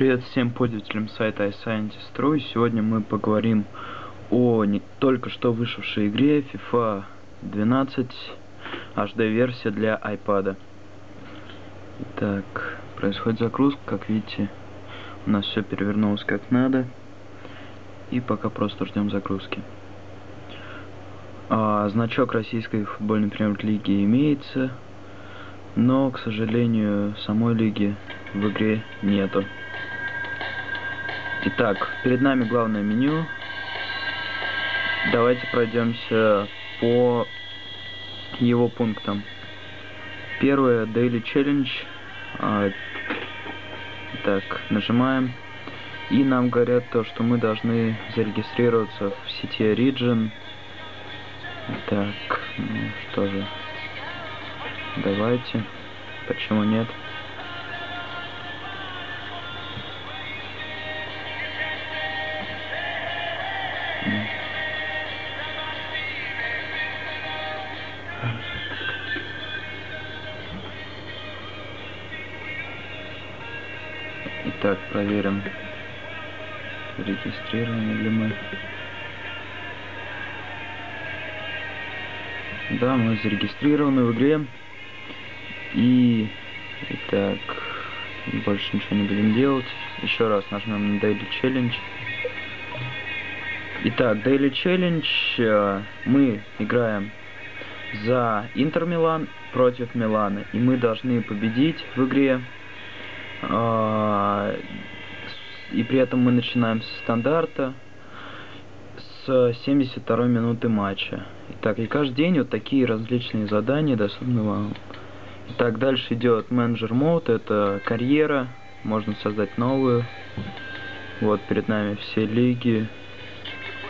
Привет всем пользователям сайта iScientist.ru сегодня мы поговорим о не только что вышедшей игре FIFA 12 HD версия для iPad. Итак, происходит загрузка, как видите, у нас все перевернулось как надо. И пока просто ждем загрузки. А, значок российской футбольной премьер-лиги имеется, но, к сожалению, самой лиги в игре нету. Итак, перед нами главное меню. Давайте пройдемся по его пунктам. Первое Daily Challenge. А, так, нажимаем. И нам говорят то, что мы должны зарегистрироваться в сети Origin. Так, ну что же. Давайте. Почему нет? Итак, проверим, зарегистрированы ли мы. Да, мы зарегистрированы в игре. И, итак, больше ничего не будем делать. Еще раз нажмем на Daily Challenge. Итак, Daily Challenge. Э, мы играем за Интер Милан против Милана. И мы должны победить в игре. Э, и при этом мы начинаем с стандарта с 72 минуты матча. Итак, и каждый день вот такие различные задания доступны вам. Итак, дальше идет менеджер мод, это карьера, можно создать новую. Вот перед нами все лиги,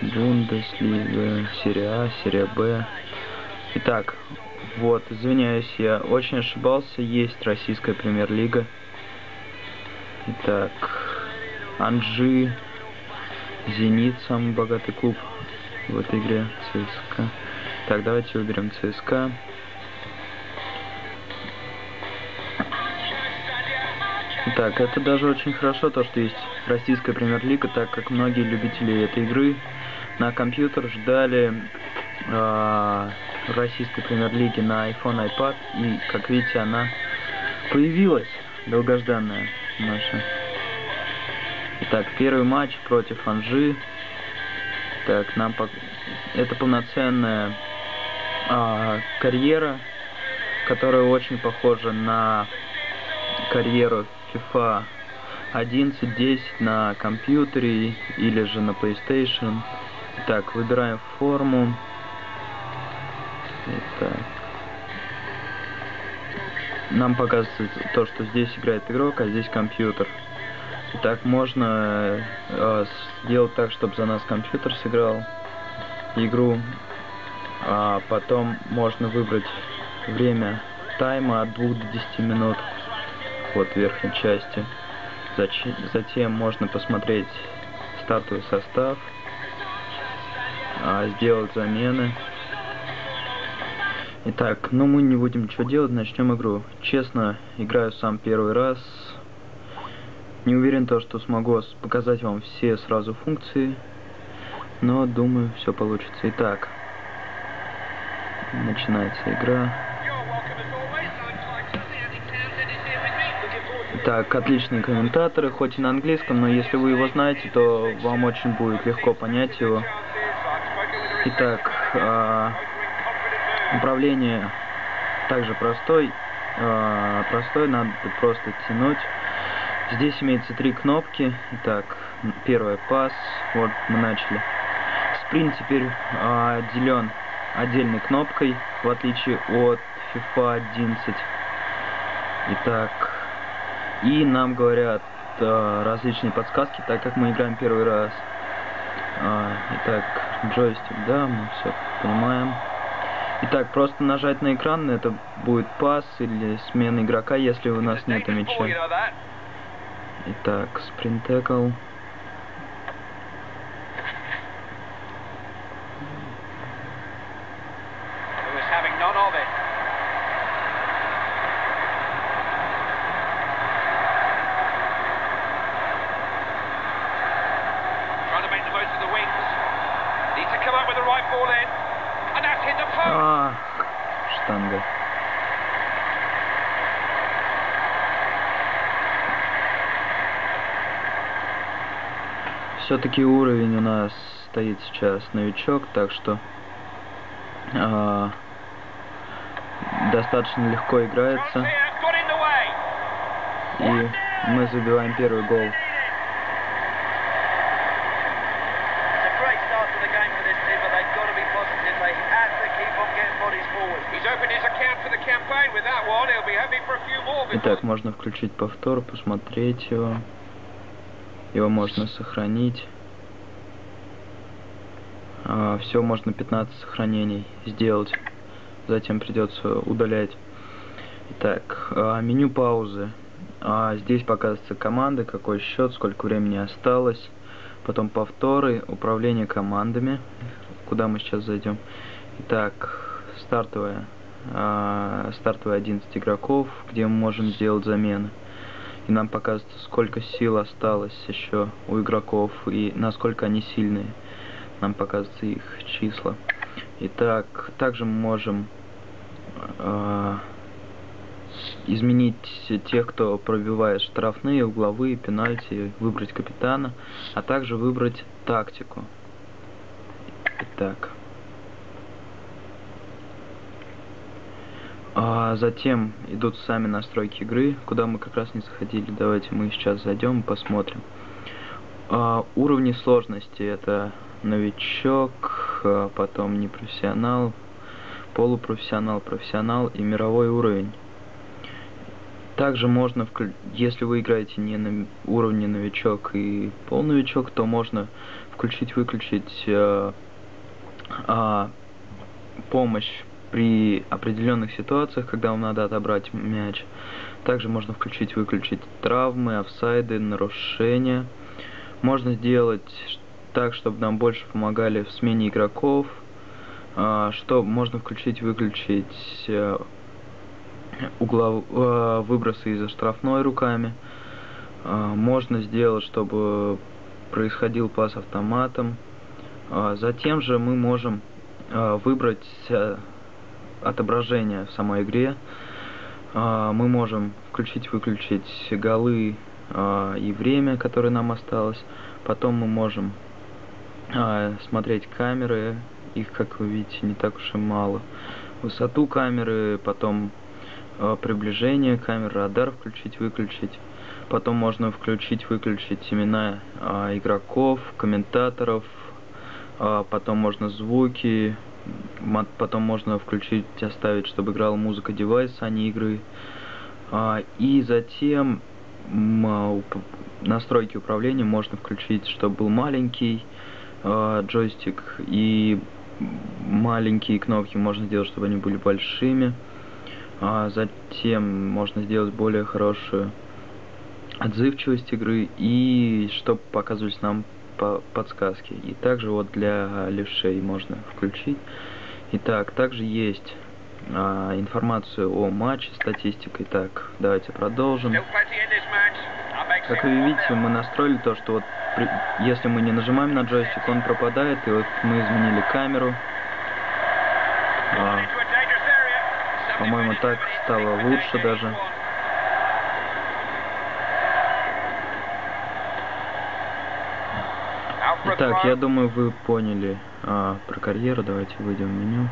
Бундеслига, серия А, серия Б. Итак, вот, извиняюсь, я очень ошибался, есть российская премьер-лига. Итак, Анжи, Зенит, самый богатый клуб в этой игре, ЦСКА. Так, давайте выберем ЦСКА. Так, это даже очень хорошо, то, что есть российская премьер-лига, так как многие любители этой игры на компьютер ждали э, российской премьер-лиги на iPhone, iPad, и, как видите, она появилась, долгожданная наша. Итак, первый матч против Анжи. Так, нам по... это полноценная а, карьера, которая очень похожа на карьеру FIFA 11-10 на компьютере или же на PlayStation. Так, выбираем форму. Итак. Нам показывает то, что здесь играет игрок, а здесь компьютер. Итак, можно э, сделать так, чтобы за нас компьютер сыграл игру. А потом можно выбрать время тайма от 2 до 10 минут. Вот в верхней части. Затем можно посмотреть стартовый состав а, сделать замены. Итак, ну мы не будем ничего делать, начнем игру. Честно, играю сам первый раз. Не уверен то, что смогу показать вам все сразу функции. Но думаю, все получится. Итак, начинается игра. Так, отличные комментаторы, хоть и на английском, но если вы его знаете, то вам очень будет легко понять его. Итак, э, управление также простой. Э, простой, надо просто тянуть. Здесь имеется три кнопки. Итак, первая пас. Вот мы начали. Спринт теперь э, отделен отдельной кнопкой, в отличие от FIFA 11. Итак, и нам говорят э, различные подсказки, так как мы играем первый раз. А, итак, джойстик, да, мы все понимаем. Итак, просто нажать на экран, это будет пас или смена игрока, если у нас нет мяча. Итак, спринт. Trying to make the most of the wings. Needs to come up with the right ball in. А, штанга. Все-таки уровень у нас стоит сейчас новичок, так что э, достаточно легко играется. И мы забиваем первый гол. Итак, можно включить повтор, посмотреть его. Его можно сохранить. А, все можно 15 сохранений сделать. Затем придется удалять. Итак, а, меню паузы. А, здесь показывается команда, какой счет, сколько времени осталось. Потом повторы, управление командами, куда мы сейчас зайдем. Итак, стартовая, стартовая 11 игроков, где мы можем сделать замены и нам показывается, сколько сил осталось еще у игроков и насколько они сильные. Нам показываются их числа. Итак, также мы можем э, изменить тех, кто пробивает штрафные, угловые, пенальти, выбрать капитана, а также выбрать тактику. Итак. А затем идут сами настройки игры, куда мы как раз не заходили. Давайте мы сейчас зайдем и посмотрим. А, уровни сложности это новичок, а потом непрофессионал, полупрофессионал, профессионал и мировой уровень. Также можно, если вы играете не на уровне новичок и полновичок, то можно включить-выключить э, э, помощь при определенных ситуациях, когда вам надо отобрать мяч. Также можно включить-выключить травмы, офсайды, нарушения. Можно сделать так, чтобы нам больше помогали в смене игроков. А, что можно включить-выключить э, углов, э, выбросы из-за штрафной руками. А, можно сделать, чтобы происходил пас автоматом. А, затем же мы можем выбрать э, отображение в самой игре. А, мы можем включить-выключить голы а, и время, которое нам осталось. Потом мы можем а, смотреть камеры, их, как вы видите, не так уж и мало. Высоту камеры, потом приближение камеры, радар включить-выключить. Потом можно включить-выключить имена игроков, комментаторов, потом можно звуки, потом можно включить, оставить, чтобы играла музыка девайса, а не игры. А, и затем настройки управления можно включить, чтобы был маленький а, джойстик и маленькие кнопки можно сделать, чтобы они были большими. А затем можно сделать более хорошую отзывчивость игры и чтобы показывались нам по подсказки. И также вот для левшей можно включить. Итак, также есть а, информацию о матче, статистикой. Так, давайте продолжим. Как вы видите, мы настроили то, что вот при, если мы не нажимаем на джойстик, он пропадает, и вот мы изменили камеру. А, По-моему, так стало лучше даже. Итак, я думаю, вы поняли а, про карьеру. Давайте выйдем в меню.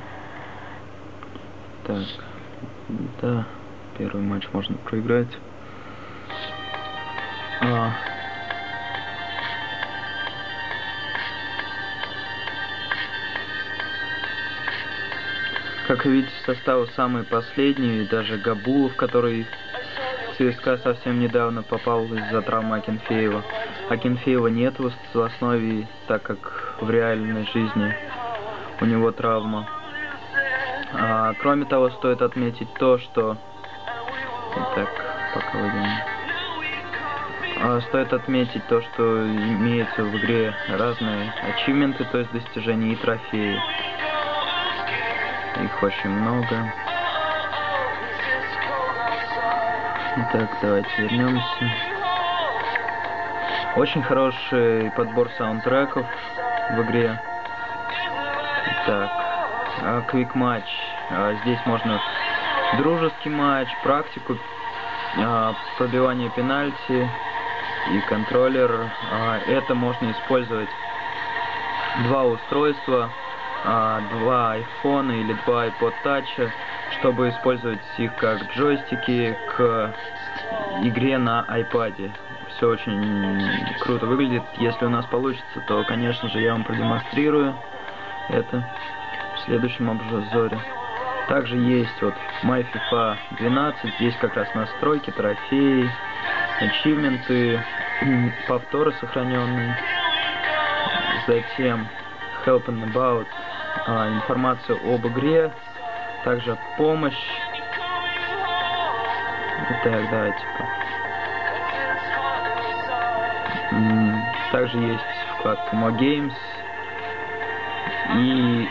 Так, да, первый матч можно проиграть. А, Как видите, состав самый последний, даже Габулов, который ЦСКА совсем недавно попал из-за травмы Акинфеева. Акинфеева нет в основе, так как в реальной жизни у него травма. А, кроме того, стоит отметить то, что... Итак, пока выйдем. А, стоит отметить то, что имеются в игре разные ачивменты, то есть достижения и трофеи. Их очень много. Итак, давайте вернемся. Очень хороший подбор саундтреков в игре. Так, а, Quick Match. А, здесь можно дружеский матч, практику, а, пробивание пенальти и контроллер. Это можно использовать два устройства, два iPhone или два iPod Touch, чтобы использовать их как джойстики к игре на iPad. Все очень круто выглядит. Если у нас получится, то, конечно же, я вам продемонстрирую это в следующем обзоре. Также есть вот MyFIFA 12, здесь как раз настройки, трофеи, ачивменты, повторы сохраненные. Затем Help and About, а, информация об игре, также помощь. Так, да, типа. Также есть вкладка More Games. И,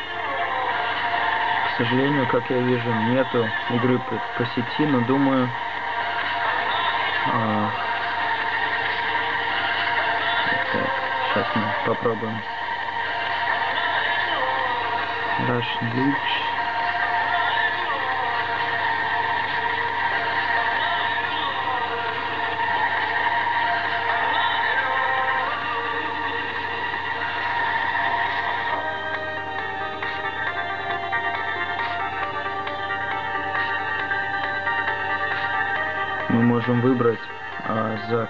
к сожалению, как я вижу, нету игры по, по сети, но думаю... А, так, сейчас мы попробуем. Russian Leech.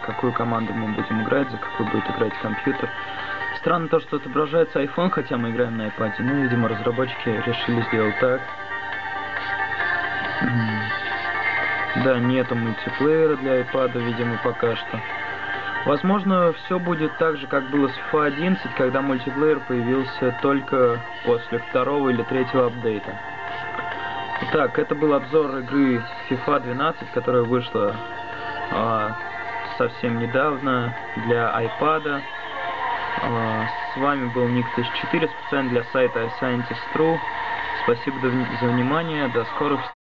Какую команду мы будем играть, за какую будет играть компьютер. Странно то, что отображается iPhone, хотя мы играем на iPad. Ну, видимо, разработчики решили сделать так. Да, нету мультиплеера для iPad, видимо, пока что. Возможно, все будет так же, как было с FIFA 11, когда мультиплеер появился только после второго или третьего апдейта. Так, это был обзор игры FIFA 12, которая вышла а, совсем недавно для iPad. А, с вами был Ник 1004, специально для сайта iScientist.ru. Спасибо за внимание, до скорых встреч.